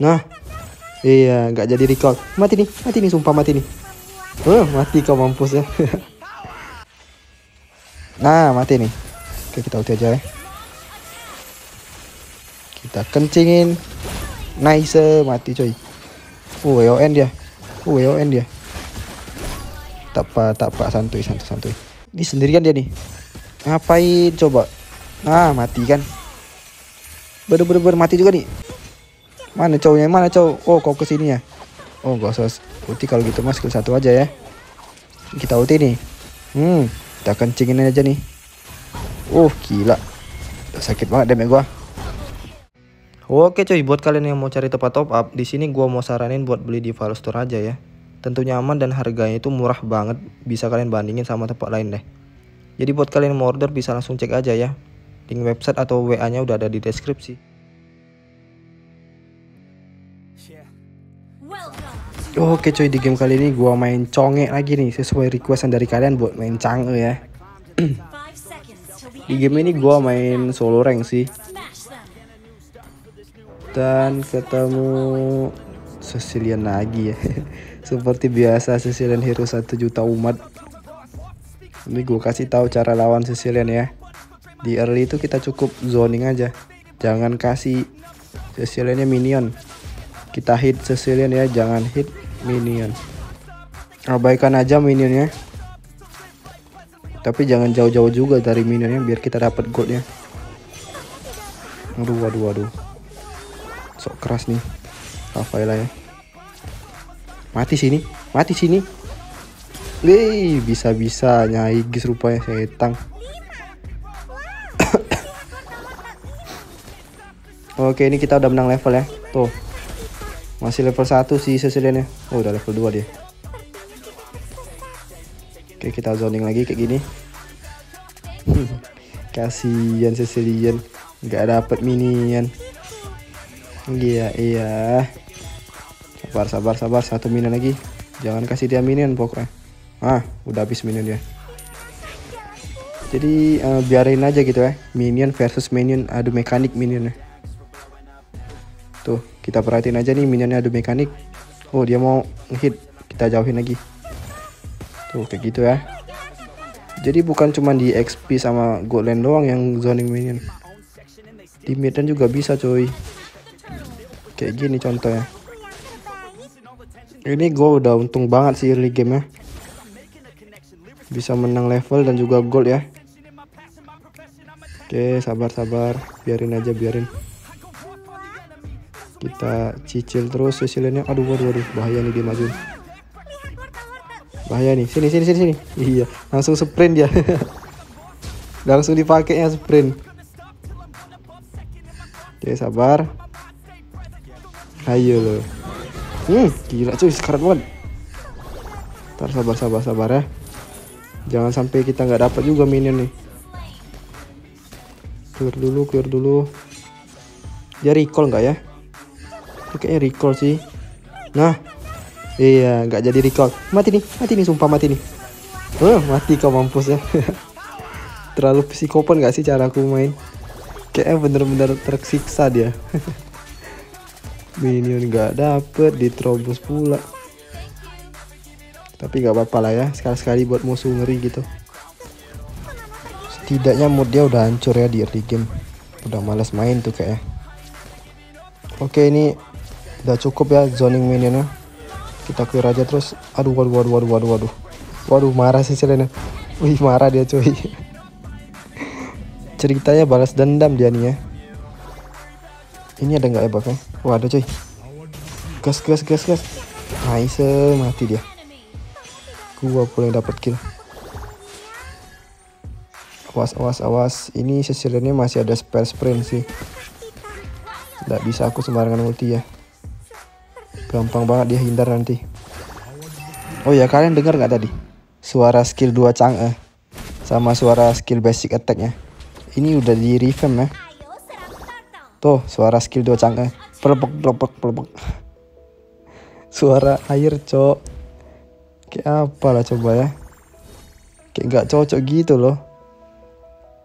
Nah, iya nggak jadi recall. Mati nih, mati nih, sumpah mati nih. Oh, mati kau mampus ya. nah, mati nih. Oke, kita ulti aja ya. Kita kencingin. Nice, mati coy. Uh, WON dia. Uh, WON dia. Tak apa, tak apa, santuy, santuy, santuy. Ini sendirian dia nih. Ngapain coba? Nah, mati kan. Bener-bener mati juga nih. Mana cowoknya? Mana cowok? Oh, kau ke sini ya? Oh, gak usah ulti kalau gitu mas skill satu aja ya. Kita ulti nih. Hmm, kita kencingin aja nih. Uh, gila. Sakit banget damage gua. Oke cuy, buat kalian yang mau cari tempat top up, di sini gua mau saranin buat beli di Value Store aja ya. Tentunya aman dan harganya itu murah banget, bisa kalian bandingin sama tempat lain deh. Jadi buat kalian yang mau order bisa langsung cek aja ya. Link website atau WA-nya udah ada di deskripsi. Oke cuy, di game kali ini gua main conge lagi nih sesuai requestan dari kalian buat main cange ya. di game ini gua main solo rank sih. Dan ketemu Sicilian lagi ya. Seperti biasa Sicilian hero 1 juta umat. Ini gue kasih tahu cara lawan Sicilian ya. Di early itu kita cukup zoning aja. Jangan kasih Siciliannya minion. Kita hit Sicilian ya, jangan hit minion. Abaikan aja minionnya. Tapi jangan jauh-jauh juga dari minionnya biar kita dapat goldnya. Aduh, waduh, waduh. Sok keras nih. Rafaela ya. Mati sini, mati sini. Wih, bisa-bisa nyai gis rupanya setang. Oke, ini kita udah menang level ya. Tuh. Masih level 1 sih Cecilian ya. Oh, udah level 2 dia. Oke, kita zoning lagi kayak gini. Kasihan Cecilian, nggak dapet minion. Iya, iya. Sabar, sabar, sabar. Satu minion lagi. Jangan kasih dia minion pokoknya. Ah, udah habis minion dia. Jadi uh, biarin aja gitu ya. Minion versus minion adu mekanik minionnya. Tuh, kita perhatiin aja nih minionnya adu mekanik. Oh, dia mau hit. Kita jauhin lagi. Tuh, kayak gitu ya. Jadi bukan cuma di XP sama gold lane doang yang zoning minion. Di mid juga bisa coy. Kayak gini contohnya. Ini gue udah untung banget sih early game ya. Bisa menang level dan juga gold ya. Oke, sabar-sabar. Biarin aja, biarin. Kita cicil terus sisilinnya. Aduh, waduh, waduh. Bahaya nih dia maju. Bahaya nih. Sini, sini, sini, sini. Iya, langsung sprint dia. langsung dipakainya sprint. Oke, sabar. Ayo loh. Hmm, gila cuy, sekarat banget. Ntar sabar, sabar, sabar ya. Jangan sampai kita nggak dapat juga minion nih. Clear dulu, clear dulu. Dia recall nggak ya? Kayaknya recall sih. Nah, iya nggak jadi recall. Mati nih, mati nih, sumpah mati nih. Oh, mati kau mampus ya. Terlalu psikopat nggak sih cara aku main? Kayaknya bener-bener tersiksa dia. Minion nggak dapet, diterobos pula. Tapi nggak apa-apa lah ya, sekali-sekali buat musuh ngeri gitu setidaknya mood dia udah hancur ya di early game udah males main tuh kayak oke ini udah cukup ya zoning minionnya kita clear aja terus. Aduh waduh waduh waduh waduh waduh. Waduh marah sih Selena wih marah dia cuy. Ceritanya balas dendam dia nih ya. Ini ada nggak ya buffnya wah ada cuy. Gas gas gas gas. Nice mati dia. Gua yang dapat kill. Awas awas awas. Ini sesirannya masih ada spare sprint sih. Nggak bisa aku sembarangan ulti ya gampang banget dia hindar nanti. Oh ya kalian dengar nggak tadi? Suara skill 2 Chang'e sama suara skill basic attacknya ini udah di revamp ya. Tuh suara skill 2 Chang'e pelepek pelepek pelepek suara air cok. Kayak apa lah coba ya. Kayak nggak cocok gitu loh.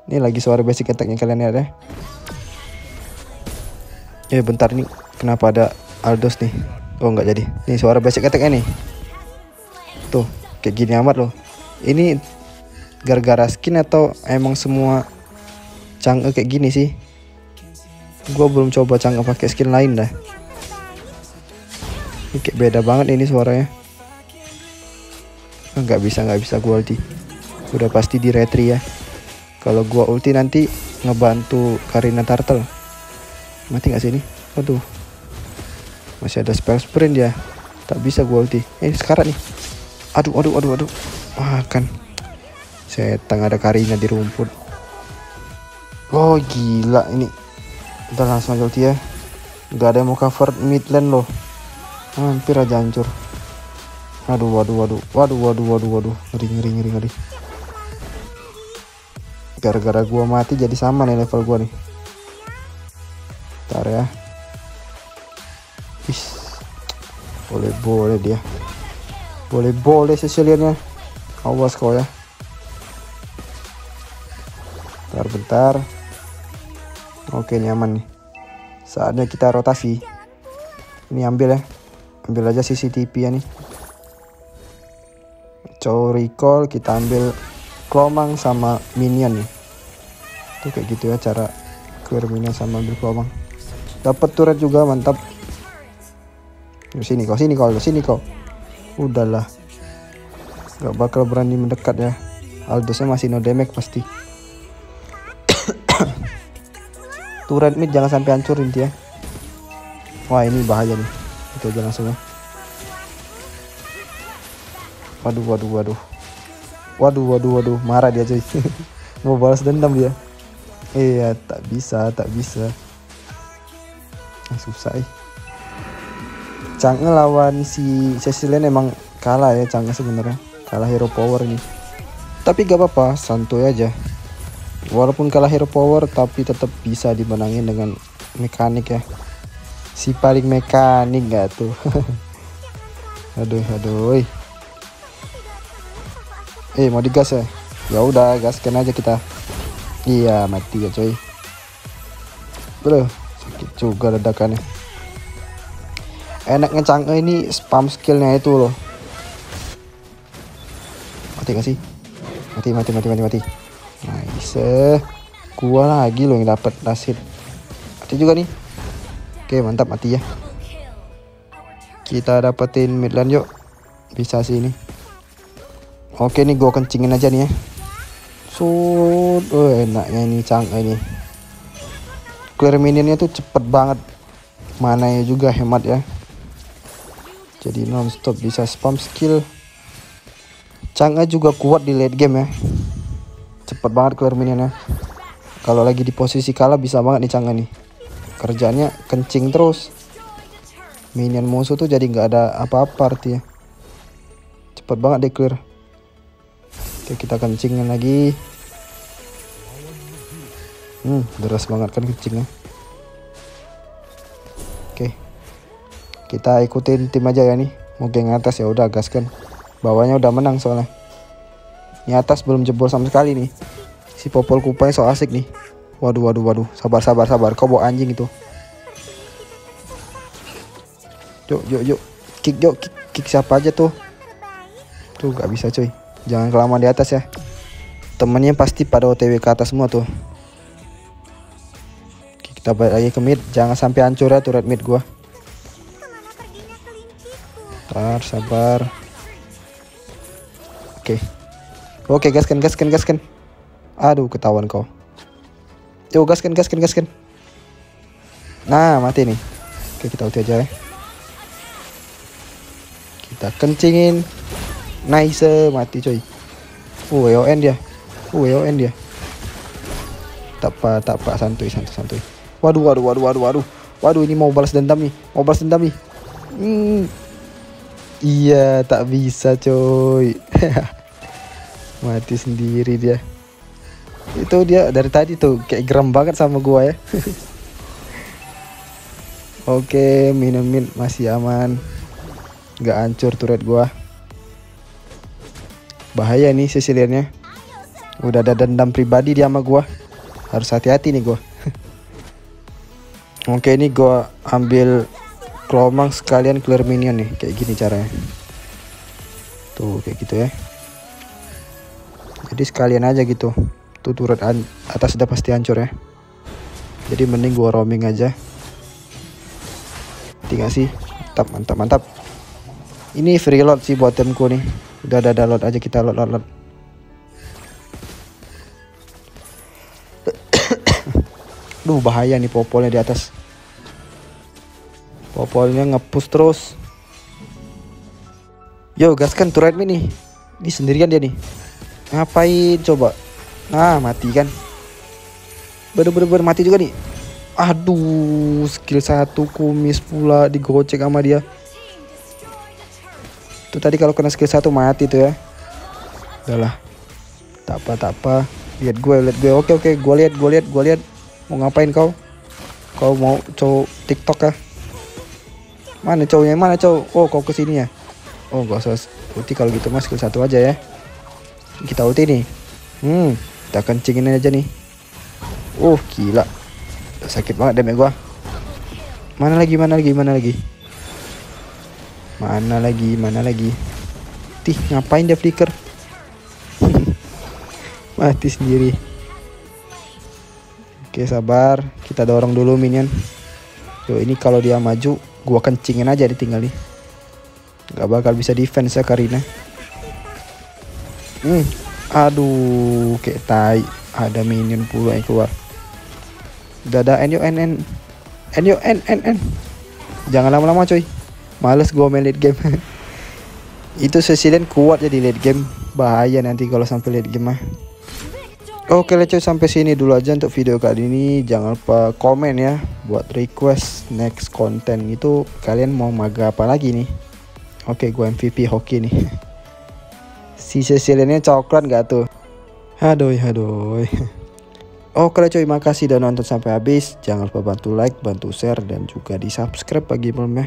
Ini lagi suara basic attacknya kalian lihat ya. Eh bentar nih, kenapa ada Aldos nih oh nggak jadi. Nih suara basic attack nih tuh kayak gini amat loh. Ini gara-gara skin atau emang semua Chang'e kayak gini sih? Gua belum coba Chang'e pakai skin lain dah. Ini kayak beda banget ini suaranya. Nggak bisa nggak bisa gua ulti. Udah pasti di retri ya. Kalau gua ulti nanti ngebantu Karina Turtle. Mati nggak sih ini? Waduh masih ada spell sprint ya tak bisa gua ulti. Eh sekarang nih. Aduh aduh aduh aduh. Wah kan setan ada Karina di rumput. Oh gila ini. Udah langsung aja ulti ya. Nggak ada yang mau cover mid lane loh. Hampir aja hancur. Aduh waduh waduh waduh waduh waduh waduh. Ngeri ngeri ngeri ngeri. Gara-gara gua mati jadi sama nih level gua nih. Ntar ya Wis. boleh boleh dia. Boleh boleh sesiliannya. Awas kau ya. Bentar bentar. Oke nyaman nih. Saatnya kita rotasi. Ini ambil ya. Ambil aja CCTV ya nih. Cow recall kita ambil Klomang sama minion nih. Tuh kayak gitu ya cara clear minion sama ambil Klomang dapat turret juga mantap sini kau sini kau sini kau. Udahlah. Gak bakal berani mendekat ya. Aldosnya masih no damage pasti. Turret mid jangan sampai hancurin dia. Wah ini bahaya nih. Itu aja langsung ya. Waduh waduh waduh. Waduh waduh waduh. Marah dia cuy. Mau balas dendam dia. Iya tak bisa tak bisa. Ah, susah eh Chang'e lawan si Cecilian emang kalah ya Chang'e sebenarnya. Kalah hero power ini. Tapi gak apa-apa santuy aja. Walaupun kalah hero power tapi tetap bisa dimenangin dengan mekanik ya. Si paling mekanik gak tuh? Aduh aduh eh mau digas ya? Ya udah gaskan aja kita. Iya mati ya coy. Bro sakit juga ledakannya enaknya Chang'e ini spam skillnya itu loh. Mati gak sih? Mati mati mati mati mati. Nice. Gua lagi loh yang dapat nasib. Mati juga nih. Oke mantap mati ya. Kita dapetin midland yuk. Bisa sih ini. Oke nih gua kencingin aja nih ya. Sud, oh, enaknya ini cang ini. Clear minionnya tuh cepet banget. Mana ya juga hemat ya jadi nonstop bisa spam skill. Chang'e juga kuat di late game ya. Cepet banget clear minionnya. Kalau lagi di posisi kalah bisa banget nih Chang'e nih. Kerjanya kencing terus. Minion musuh tuh jadi nggak ada apa-apa artinya. Cepet banget deh clear. Oke kita kencingin lagi. Hmm deras banget kan kencingnya Kita ikutin tim aja ya nih. Mau geng atas ya udah gas kan. Bawahnya udah menang soalnya. Ini atas belum jebol sama sekali nih. Si Popol Kupai so asik nih. Waduh waduh waduh. Sabar sabar sabar. Kau bawa anjing itu? Yuk yuk yuk. Kick yuk. Kick, kick siapa aja tuh? Tuh gak bisa cuy. Jangan kelamaan di atas ya. Temennya pasti pada OTW ke atas semua tuh. Kita balik lagi ke mid. Jangan sampai hancur ya turret mid gua. Sabar, sabar. Oke. Oke, gaskan, gaskan, gaskan. Aduh, ketahuan kau. Yuk, gaskan, gaskan, gaskan. Nah, mati nih. Oke, kita ulti aja ya. Kita kencingin. Nice mati coy. Uh, WON dia. Uh, WON dia. Tak apa, tak apa santuy, santuy, santuy. Waduh, waduh, waduh, waduh, waduh. Waduh, ini mau balas dendam nih. Mau balas dendam nih. Hmm. Iya, tak bisa coy. mati sendiri dia. Itu dia dari tadi tuh kayak geram banget sama gua ya. Oke, minum min masih aman. Gak hancur turret gua bahaya nih Ceciliannya udah ada dendam pribadi dia sama gua harus hati-hati nih gua oke ini gua ambil scroll sekalian clear minion nih. Kayak gini caranya. Tuh kayak gitu ya. Jadi sekalian aja gitu. Tuh turret atas udah pasti hancur ya. Jadi mending gua roaming aja. Tinggal sih? Mantap mantap mantap. Ini free load sih buat timku nih. Udah ada download aja kita load load, load. Duh bahaya nih popolnya di atas Popolnya ngepush terus. Yo gaskan turret nih. Ini sendirian dia nih. Ngapain coba? Nah mati kan. Bener-bener mati juga nih. Aduh skill satu kumis pula digocek sama dia. Tuh tadi kalau kena skill satu mati tuh ya. Udahlah. Tak apa tak apa. Lihat gue lihat gue. Oke oke gue lihat gue lihat gue lihat. Mau ngapain kau? Kau mau cowok TikTok kah? Mana cowoknya? Mana cowok? Oh, kau ke sini ya? Oh, gak usah ulti kalau gitu mas skill satu aja ya. Kita ulti nih. Hmm, kita kencingin aja nih. Oh, gila. Sakit banget damage gua. Mana lagi? Mana lagi? Mana lagi? Mana lagi? Mana lagi? Tih, ngapain dia flicker? Mati sendiri. Oke, sabar. Kita dorong dulu minion. Yo, ini kalau dia maju Gua kencingin aja ditinggal nih. Gak bakal bisa defense ya Karina. Hmm. Aduh, kayak tai. Ada minion pula yang keluar. Udah ada N N N. N N N N. Jangan lama-lama coy. Males gua main late game. Itu Cecilian kuat jadi late game. Bahaya nanti kalau sampai late game mah. Oke okay, sampai sini dulu aja untuk video kali ini. Jangan lupa komen ya buat request next konten itu. Kalian mau maga apa lagi nih? Oke gue MVP hoki nih. Si Ceciliannya coklat gak tuh? Aduh aduh Oke okay, cuy makasih udah nonton sampai habis. Jangan lupa bantu like bantu share dan juga di subscribe bagi belum